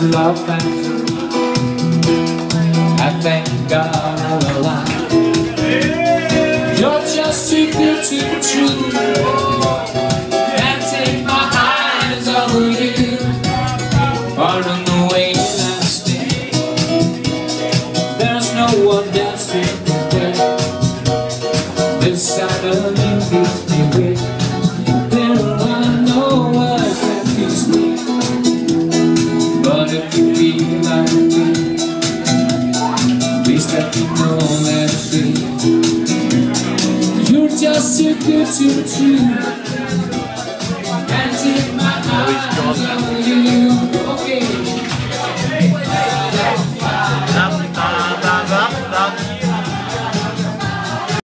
There's love I thank God I'm alive. You're just too good to be true. Can't take my eyes off of you. Or on the way that stay There's no one else to compare This side of you keeps me If you feel like me Please let me know that real You're just too good to be true